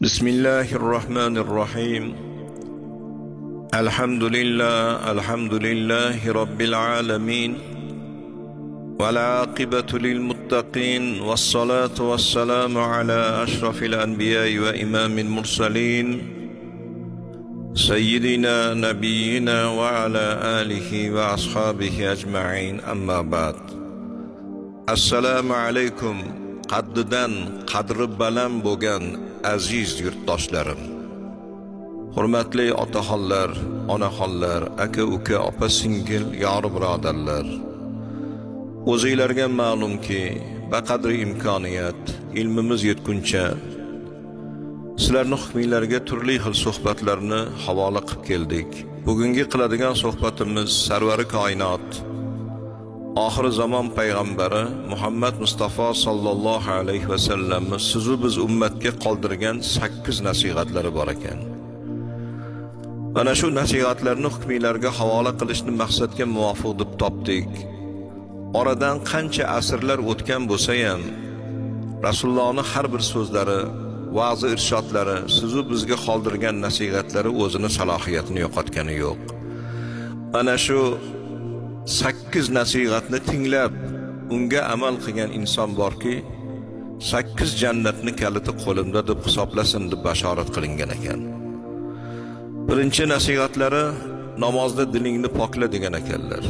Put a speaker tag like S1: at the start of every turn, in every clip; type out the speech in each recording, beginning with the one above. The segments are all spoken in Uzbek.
S1: بسم الله الرحمن الرحيم. الحمد لله الحمد لله رب العالمين والعاقبة للمتقين والصلاة والسلام على أشرف الأنبياء وإمام المرسلين سيدنا نبينا وعلى آله وأصحابه أجمعين أما بعد. السلام عليكم. qaddidan qadri baland bo'lgan aziz yurtdoshlarim. Hurmatli otaxonlar onaxonlar aka uka opa singil yor birodarlar o'zinglarga ma'lumki baqadri imkoniyat ilmimiz yetguncha sizlarni hukminglarga turli xil suhbatlarni havola qilib keldik. Bugungi qiladigan suhbatimiz sarvari koinot oxiri zamon payg'ambari muhammad mustafa sollallohu alayhi vasallamni sizu biz ummatga qoldirgan sakkiz nasihatlari bor ekan. Mana shu nasihatlarni hukmiylarga havola qilishni maqsadga muvofiq deb topdik. Oradan qancha asrlar o'tgan bo'lsa ham rasulullohni har bir so'zlari va'zi irshodlari sizu bizga qoldirgan nasihatlari o'zini salohiyatini yo'qotgani yo'q. Mana shu sakkiz nasihatni tinglab unga amal qilgan inson borki sakkiz jannatni kaliti qo'limda deb hisoblasin deb bashorat qilingan ekan. Birinchi nasihatlari namozda dilingni pokla degan ekanlar.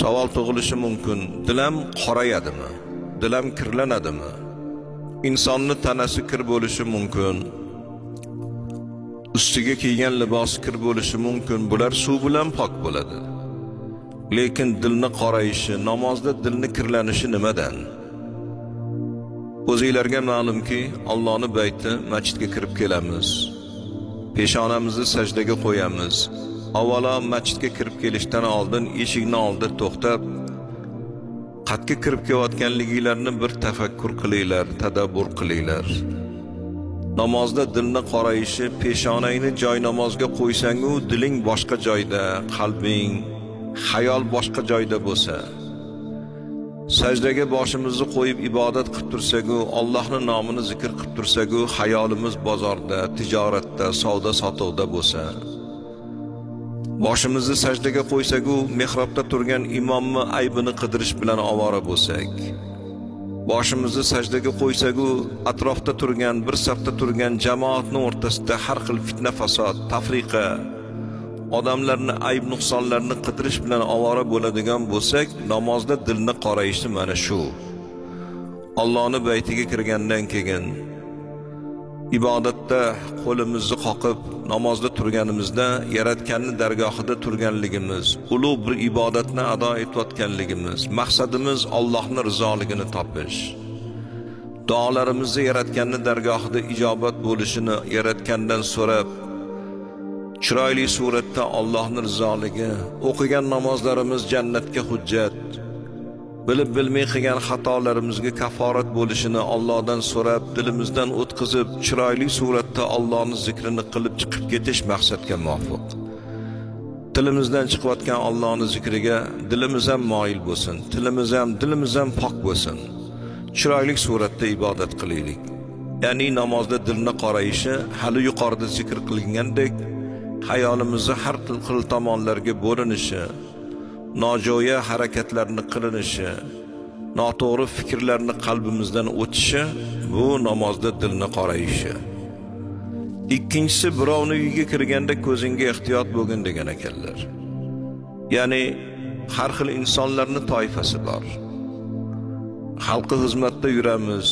S1: Savol tug'ilishi mumkin. Dilam qorayadimi? Dilam kirlanadimi? Insonni tanasi kir bo'lishi mumkin. Ustiga kiygan libosi kir bo'lishi mumkin. Bular suv bilan pok bo'ladi. Lekin dilni qorayishi namozda dilni kirlanishi nimadan? O'zinglarga ma'lumki Allohning bayti masjidga kirib kelamiz. Peshonamizni sajdaga qo'yamiz. Avvalo masjidga kirib kelishdan oldin eshikni oldida to'xtab qatga kirib kelayotganliginglarni bir tafakkur qilinglar tadabbur qilinglar. Namozda dilni qorayishi peshonangni joy namozga qo'ysangu diling boshqa joyda qalbing xayol boshqa joyda bo'lsa sajdaga boshimizni qo'yib ibodat qilib tursaku Allohning nomini zikr qilib tursaku xayolimiz bozorda tijoratda savdo sotuvda bo'lsa boshimizni sajdaga qo'ysaku mehrobda turgan imomni aybini qidirish bilan ovora bo'lsak boshimizni sajdaga qo'ysaku atrofda turgan bir safda turgan jamoatning o'rtasida har xil fitna fasod tafriqa odamlarni ayb nuqsonlarini qidirish bilan ovora bo'ladigan bo'lsak namozda dilni qorayishi mana shu. Allohning baytiga kirgandan keyin ibodatda qo'limizni qoqib namozda turganimizda yaratganni dargohida turganligimiz ulug' bir ibodatni ado etayotganligimiz maqsadimiz Allohning rizoligini topish. Duolarimizni yaratganni dargohida ijobat bo'lishini yaratgandan so'rab chiroyli suratda Allohning rizoligi o'qigan namozlarimiz jannatga hujjat bilib bilmay qilgan xatolarimizga kaforat bo'lishini Allohdan so'rab dilimizdan o'tkazib chiroyli suratda Allohning zikrini qilib chiqib ketish maqsadga muvofiq. Tilimizdan chiqayotgan Allohning zikriga dilimiz ham moyil bo'lsin tilimiz ham dilimiz ham pok bo'lsin. Chiroyli suratda ibodat qilaylik. Ya'ni namozda dilni qorayishi hali yuqorida zikr qilingandek hayolimizni har xil tomonlarga bo'linishi nojo'ya harakatlarni qilinishi noto'g'ri fikrlarni qalbimizdan o'tishi bu namozda dilni qorayishi. Ikkinchisi birovni uyiga kirganda ko'zingga ehtiyot bo'lgin degan ekanlar. Ya'ni har xil insonlarni toifasi bor. Xalqqa xizmatda yuramiz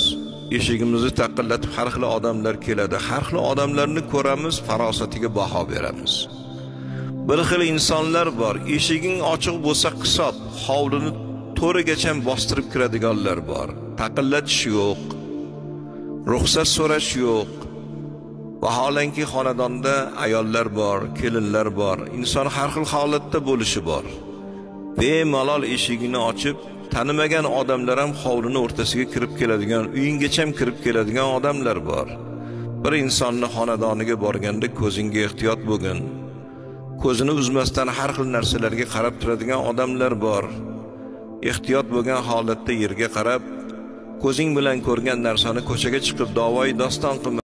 S1: eshigimizni taqillatib har xil odamlar keladi. Har xil odamlarni ko'ramiz farosatiga baho beramiz. Bir xil insonlar bor eshiging ochiq bo'lsa hisob hovlini to'rigacha bostirib kiradiganlar bor. Taqillatish yo'q ruxsat so'rash yo'q. Vaholanki xonadonda ayollar bor kelinlar bor inson har xil holatda bo'lishi bor. Bemalol eshigini ochib tanimagan odamlar ham hovlini o'rtasiga kirib keladigan uyingacham kirib keladigan odamlar bor. Bir insonni xonadoniga borganda ko'zingga ehtiyot bo'lgin. Ko'zini uzmasdan har xil narsalarga qarab turadigan odamlar bor. Ehtiyot bo'lgan holatda yerga qarab ko'zing bilan ko'rgan narsani ko'chaga chiqib davoyi doston qilma